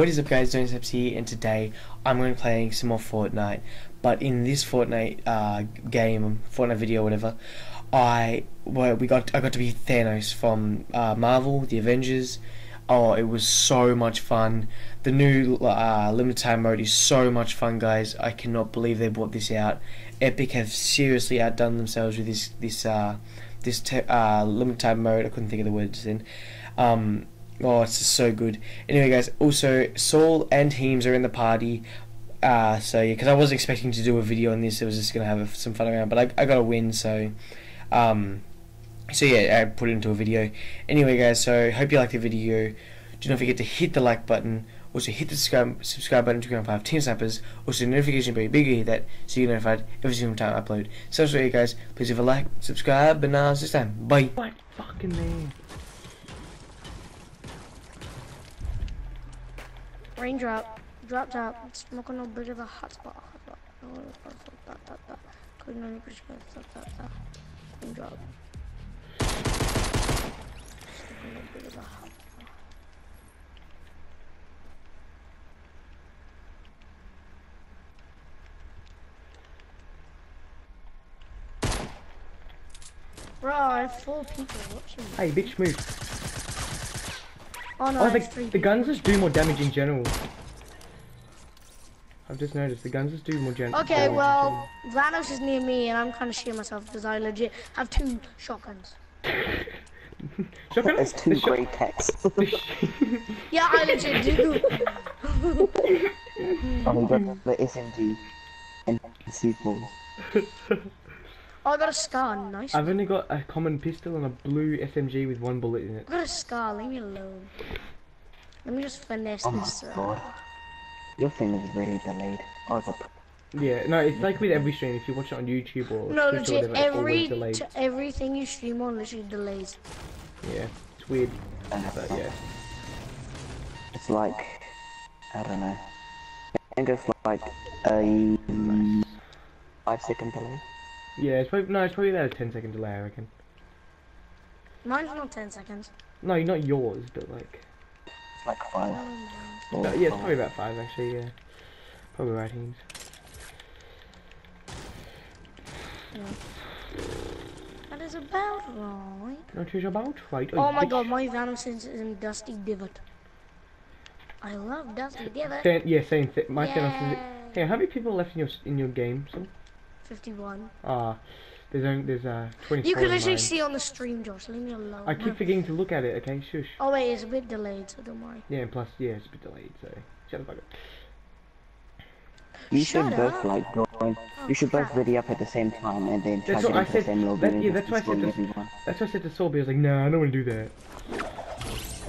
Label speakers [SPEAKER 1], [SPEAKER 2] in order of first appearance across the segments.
[SPEAKER 1] What is up guys, Donny's here, and today I'm going to be playing some more Fortnite. But in this Fortnite uh, game, Fortnite video, whatever, I well, we got I got to be Thanos from uh, Marvel, the Avengers. Oh, it was so much fun. The new uh, limited time mode is so much fun, guys. I cannot believe they brought this out. Epic have seriously outdone themselves with this this uh, this uh, limited time mode. I couldn't think of the words then. Um, oh, it's just so good. Anyway, guys. Also, Saul and Heems are in the party. Uh, so yeah, because I wasn't expecting to do a video on this, I was just gonna have some fun around, but I, I got a win, so um, so yeah, I put it into a video. Anyway, guys, so hope you liked the video. Do not forget to hit the like button. Also, hit the subscribe, subscribe button to part of Team Snappers. Also, notification bell, big hit that so you're notified every single time I upload. So, yeah, guys, please leave a like, subscribe, and now uh, this time, bye.
[SPEAKER 2] What fucking name?
[SPEAKER 3] Raindrop, drop top, smoking no bit of a hot spot, hot spot. No, dot, dot, dot. Push my dot, dot, dot. Raindrop. Smoking no bit of a hot spot. Bro, I have four people watching.
[SPEAKER 2] Hey, bitch, move.
[SPEAKER 3] Oh no,
[SPEAKER 2] Oh,
[SPEAKER 3] I have three
[SPEAKER 2] the, the guns just do more damage in general. I've just noticed the guns just do more gen
[SPEAKER 3] Okay,
[SPEAKER 2] damage in
[SPEAKER 3] well, Thanos is near me, and I'm kind of shitting myself because I legit have two shotguns.
[SPEAKER 2] general. Shotgun?
[SPEAKER 4] There's two
[SPEAKER 2] The
[SPEAKER 4] grey techs.
[SPEAKER 3] Yeah, I legit do.
[SPEAKER 4] oh, we got the SMG and the C4.
[SPEAKER 3] Oh, I got a scar. Nice.
[SPEAKER 2] I've only got a common pistol and a blue SMG with one bullet in it.
[SPEAKER 3] I got a scar. Leave me alone. Let me just finesse
[SPEAKER 4] Oh my
[SPEAKER 3] this. Uh,
[SPEAKER 4] god. Your thing is really delayed. Oh, it's
[SPEAKER 2] Yeah, no, it's like with every stream. If you watch it on YouTube or
[SPEAKER 3] no,
[SPEAKER 2] Twitch or whatever, it's
[SPEAKER 3] Every
[SPEAKER 2] always delayed.
[SPEAKER 3] t- everything you stream on literally delays.
[SPEAKER 2] Yeah, it's weird, but yeah.
[SPEAKER 4] It's like I don't know. I think it's like a five second delay.
[SPEAKER 2] Yeah, it's probably no, it's probably about a 10 second delay, I reckon.
[SPEAKER 3] Mine's not 10 seconds.
[SPEAKER 2] No, not yours, but like.
[SPEAKER 4] It's like five.
[SPEAKER 3] Oh,
[SPEAKER 4] Or
[SPEAKER 2] No, yeah, it's probably about five actually. Yeah, probably right, Heems.
[SPEAKER 3] That is about right.
[SPEAKER 2] Not too about right.
[SPEAKER 3] Oh, oh my
[SPEAKER 2] bitch.
[SPEAKER 3] god, my Thanos is in Dusty Divot. I love Dusty Divot.
[SPEAKER 2] San- yeah, same thing. My Thanos is.
[SPEAKER 3] Yay.
[SPEAKER 2] Hey, how many people left in your in your game? Some?
[SPEAKER 3] 51.
[SPEAKER 2] Ah, there's only there's uh 24
[SPEAKER 3] You can literally
[SPEAKER 2] mine.
[SPEAKER 3] see on the stream, Josh. Leave me alone.
[SPEAKER 2] I keep forgetting to look at it. Okay, shush.
[SPEAKER 3] Oh wait, it's a bit delayed, so don't worry.
[SPEAKER 2] Yeah, and plus yeah, it's a bit delayed. So shut the fuck up.
[SPEAKER 4] You
[SPEAKER 3] Shut
[SPEAKER 4] should both
[SPEAKER 3] up.
[SPEAKER 4] like join. You should both video up at the same time and then try
[SPEAKER 2] That's
[SPEAKER 4] to
[SPEAKER 2] what I
[SPEAKER 4] get into the
[SPEAKER 2] said.
[SPEAKER 4] same lobby
[SPEAKER 2] That-
[SPEAKER 4] and
[SPEAKER 2] yeah, that's what I said to-
[SPEAKER 4] everyone.
[SPEAKER 2] That's what I said to Sorby. I was like, nah, I don't want to do that.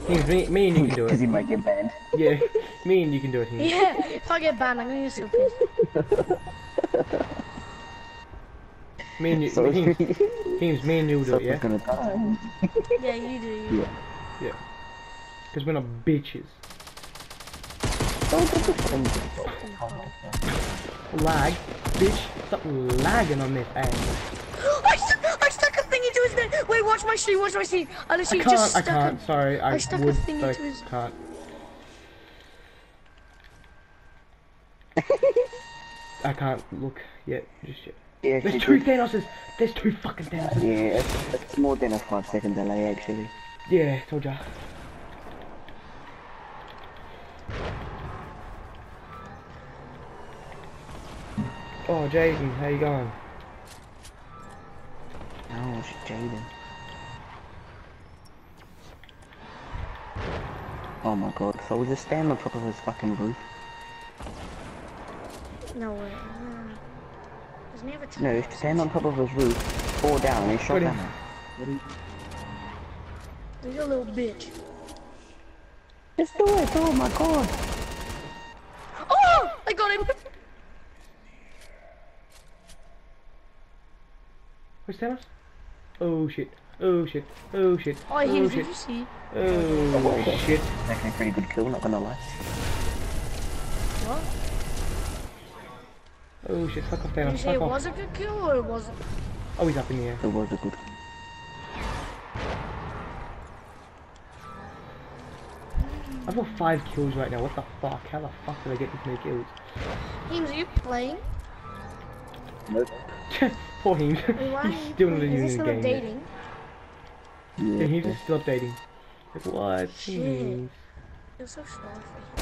[SPEAKER 2] Heems, me, me and you can do it.
[SPEAKER 4] Because
[SPEAKER 2] it.
[SPEAKER 4] you might get banned.
[SPEAKER 2] Yeah, me and you can do it. Heems.
[SPEAKER 3] Yeah, if I get banned, I'm gonna get so pissed.
[SPEAKER 2] Me and you,
[SPEAKER 4] So
[SPEAKER 2] Heems, Heems, me and you will do it. Yeah,
[SPEAKER 4] gonna die.
[SPEAKER 3] Yeah, you do. You.
[SPEAKER 4] Yeah.
[SPEAKER 2] because we're not bitches. Lag, bitch. Stop lagging on this ass.
[SPEAKER 3] I, stuck, I stuck a thing into his neck. Wait, watch my stream. Watch my stream. I
[SPEAKER 2] I
[SPEAKER 3] literally
[SPEAKER 2] can't.
[SPEAKER 3] just
[SPEAKER 2] I
[SPEAKER 3] stuck
[SPEAKER 2] can't.
[SPEAKER 3] A,
[SPEAKER 2] Sorry, I,
[SPEAKER 3] I stuck a
[SPEAKER 2] would.
[SPEAKER 3] thing
[SPEAKER 2] but I
[SPEAKER 3] into his-
[SPEAKER 2] can't. I can't look yet. Just yet.
[SPEAKER 4] Yeah,
[SPEAKER 2] There's two
[SPEAKER 4] do.
[SPEAKER 2] Thanoses. There's two fucking Thanoses.
[SPEAKER 4] Yeah, it's, it's more than a five second delay actually.
[SPEAKER 2] Yeah, told ya. Oh, Jaden, how you going?
[SPEAKER 4] Oh, it's Jaden. Oh my god, so we just stand on top of his fucking roof?
[SPEAKER 3] no way. No. There's never
[SPEAKER 4] No, stand on top of his roof, fall down, and shot down.
[SPEAKER 2] is-
[SPEAKER 3] He's a little bitch.
[SPEAKER 4] Just do it, oh my god!
[SPEAKER 3] Oh! I got him!
[SPEAKER 2] Where's Thanos? Oh shit. Oh shit. Oh shit.
[SPEAKER 3] Oh, he
[SPEAKER 2] Oh shit.
[SPEAKER 3] you see?
[SPEAKER 2] Oh shit.
[SPEAKER 4] Actually a pretty good kill, not gonna lie.
[SPEAKER 3] What?
[SPEAKER 2] Oh shit. Fuck off
[SPEAKER 3] Did you say it
[SPEAKER 2] Fuck
[SPEAKER 3] was a good kill or it wasn't?
[SPEAKER 2] Oh, he's up in the air.
[SPEAKER 4] It was a good
[SPEAKER 2] I've got five kills right now. What the fuck? How the fuck did I get this many kills?
[SPEAKER 3] James, are you playing?
[SPEAKER 4] Nope.
[SPEAKER 2] Poor him.
[SPEAKER 3] Wait, why
[SPEAKER 2] He's still not even in the
[SPEAKER 3] still
[SPEAKER 2] game.
[SPEAKER 3] updating?
[SPEAKER 2] Yeah,
[SPEAKER 4] Yeah.
[SPEAKER 2] he's just still updating. Like, what?
[SPEAKER 3] Shit.
[SPEAKER 2] Jeez.
[SPEAKER 3] You're so slow.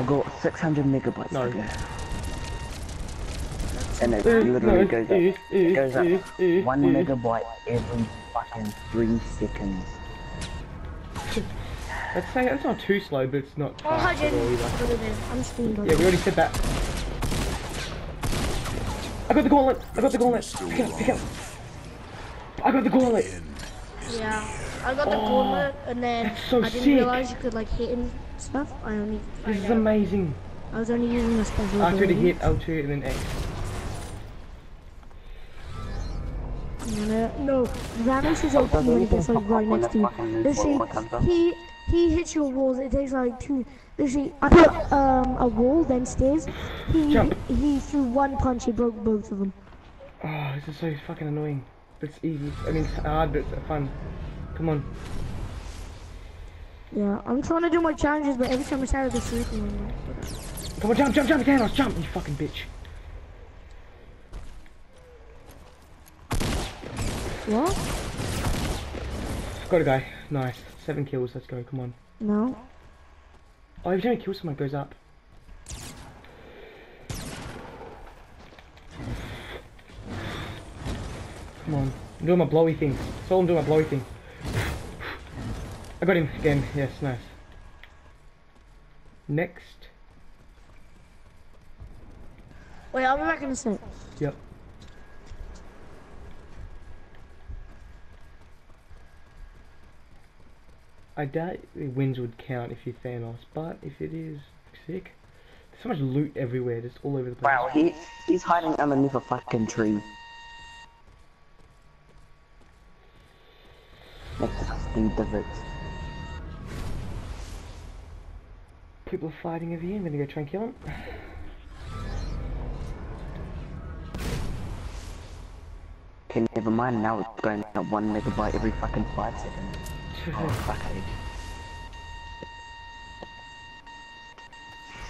[SPEAKER 4] I got 600 megabytes
[SPEAKER 2] No.
[SPEAKER 4] to go. And it literally goes up. It goes up one megabyte every fucking three seconds.
[SPEAKER 2] That's saying that's not too slow, but it's not
[SPEAKER 3] Oh,
[SPEAKER 2] fast at all either.
[SPEAKER 3] What it is? I'm streaming.
[SPEAKER 2] Yeah, we already said that. I got the gauntlet! I got the gauntlet! Pick up, pick up! I got the gauntlet!
[SPEAKER 3] Yeah. I got the
[SPEAKER 2] Oh,
[SPEAKER 3] gauntlet and then
[SPEAKER 2] so
[SPEAKER 3] I didn't
[SPEAKER 2] sick.
[SPEAKER 3] realize you could like hit and stuff. I only
[SPEAKER 2] This is
[SPEAKER 3] out.
[SPEAKER 2] amazing.
[SPEAKER 3] I was only using a special
[SPEAKER 2] R2 to
[SPEAKER 3] ability.
[SPEAKER 2] hit, L2 and then X.
[SPEAKER 3] No, no. Thanos is OP when it gets like right next to you. Literally, he he hits your walls. It takes like two. Literally, I put um a wall, then stairs. He
[SPEAKER 2] Jump.
[SPEAKER 3] he threw one punch. He broke both of them.
[SPEAKER 2] Oh, this is so fucking annoying. It's easy. I mean, it's hard, but it's fun. Come on.
[SPEAKER 3] Yeah, I'm trying to do my challenges, but every time I start the sleeping.
[SPEAKER 2] Come on, jump, jump, jump, Thanos, jump, you fucking bitch.
[SPEAKER 3] What?
[SPEAKER 2] Got a guy. Nice. Seven kills, let's go, come on.
[SPEAKER 3] No.
[SPEAKER 2] Oh, every time you kill someone, it goes up. Come on. I'm doing my blowy thing. That's all I'm doing, my blowy thing. I got him again. Yes, nice. Next.
[SPEAKER 3] Wait, I'll be back in a sec.
[SPEAKER 2] Yep. I doubt the wins would count if you're Thanos, but if it is, sick. There's so much loot everywhere, just all over the place.
[SPEAKER 4] Wow, he he's hiding underneath a fucking tree. Next to Dusty Divots.
[SPEAKER 2] People are fighting over here. I'm gonna go try and kill him.
[SPEAKER 4] Okay, never mind, now it's going up one megabyte every fucking five seconds. Oh, fuck it.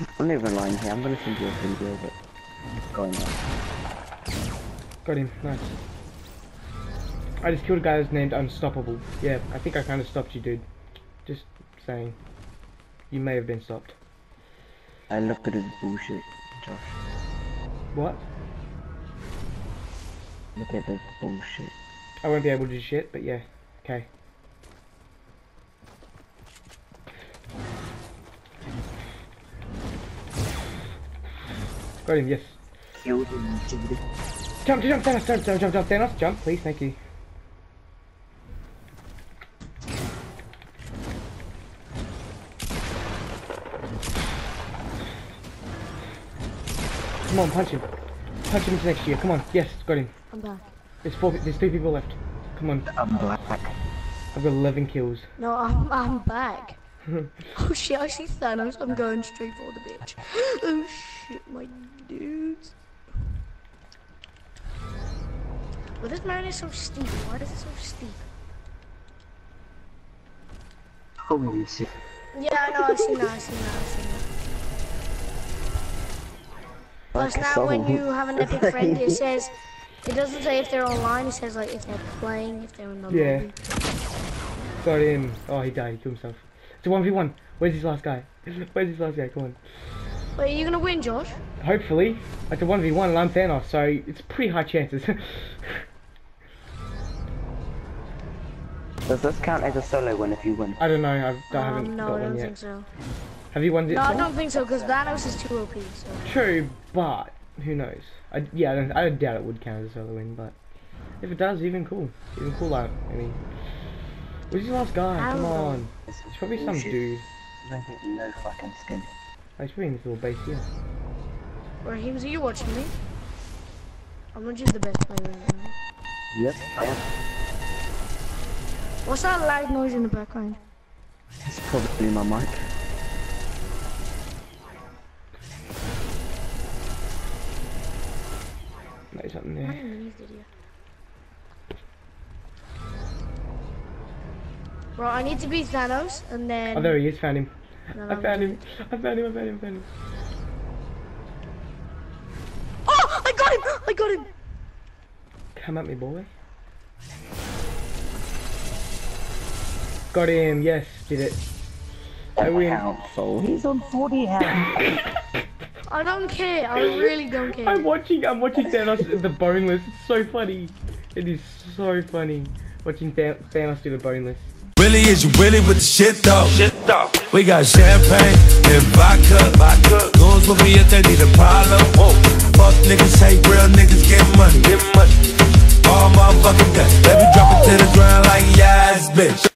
[SPEAKER 4] I'm not even lying here, I'm gonna send you a video of it. Going on.
[SPEAKER 2] Got him. Nice. I just killed a guy that's named Unstoppable. Yeah, I think I kind of stopped you, dude. Just saying. You may have been stopped.
[SPEAKER 4] I look at his bullshit, Josh.
[SPEAKER 2] What?
[SPEAKER 4] Look at this bullshit.
[SPEAKER 2] I won't be able to do shit, but yeah. Okay. Got him, yes.
[SPEAKER 4] Killed him.
[SPEAKER 2] Jump, jump, Thanos, jump, jump, jump, jump, Thanos, jump, please, thank you. Come on, punch him. Punch him into next year, come on, yes, got him.
[SPEAKER 3] I'm back.
[SPEAKER 2] There's four, there's two people left. Come on,
[SPEAKER 4] I'm black.
[SPEAKER 2] I've got 11 kills.
[SPEAKER 3] No, I'm I'm back. oh shit, I see Thanos. I'm going straight for the bitch. Oh shit, my dudes. Well, this mountain is so steep. Why is it so steep?
[SPEAKER 4] Holy shit.
[SPEAKER 3] Yeah, I know. I see seen that. I see seen that. I've seen that. Plus,
[SPEAKER 4] Like,
[SPEAKER 3] now
[SPEAKER 4] so-
[SPEAKER 3] when you have an epic friend, it says it doesn't say if they're online. It says like if they're playing, if they're in the
[SPEAKER 2] Yeah.
[SPEAKER 3] lobby.
[SPEAKER 2] Got him. Oh, he died, he killed himself. It's a 1v1. Where's his last guy? Where's his last guy? Come on.
[SPEAKER 3] Wait, are you gonna win, Josh?
[SPEAKER 2] Hopefully. It's a 1v1 and I'm Thanos, so it's pretty high chances.
[SPEAKER 4] Does this count as a solo win if you win?
[SPEAKER 2] I don't know, I've, I haven't
[SPEAKER 3] Um, no,
[SPEAKER 2] got
[SPEAKER 3] I don't
[SPEAKER 2] one
[SPEAKER 3] think
[SPEAKER 2] yet.
[SPEAKER 3] so.
[SPEAKER 2] Have you won it?
[SPEAKER 3] No, I don't think so because Thanos is too OP. So.
[SPEAKER 2] True, but who knows? I, yeah, I, don't, I doubt it would count as a solo win, but if it does, even cool. Even cooler. I mean, where's your last guy? Come
[SPEAKER 3] know.
[SPEAKER 2] on. It's probably some
[SPEAKER 4] bullshit.
[SPEAKER 2] dude.
[SPEAKER 4] I don't think no fucking skin.
[SPEAKER 2] Oh, he's probably in this little base here.
[SPEAKER 3] Raheem, are you watching me? I'm not just the best player in the world.
[SPEAKER 4] Yep, I am.
[SPEAKER 3] What's that loud noise in the background?
[SPEAKER 4] It's probably my mic.
[SPEAKER 2] No, something
[SPEAKER 3] I'm
[SPEAKER 2] there.
[SPEAKER 3] not in the video. Bro, I need to beat Thanos and then.
[SPEAKER 2] Oh, there he is. Found him.
[SPEAKER 3] No,
[SPEAKER 2] I found him. I found him. I found him. I found him.
[SPEAKER 3] Oh, I got him! I got him!
[SPEAKER 2] Come at me, boy. Got him. Yes, did it. I win.
[SPEAKER 4] Council. He's on 40 health.
[SPEAKER 3] I don't care. I really don't care.
[SPEAKER 2] I'm watching. I'm watching Thanos the boneless. It's so funny. It is so funny watching Tha- Thanos do the boneless.
[SPEAKER 5] Really is you really with the shit though? Shit though. We got champagne and vodka. Vodka. Goons with me if they need a problem. Whoa. Fuck niggas, hate real niggas, get money. Get money. All motherfucking day. Let me drop it to the ground like yes, bitch.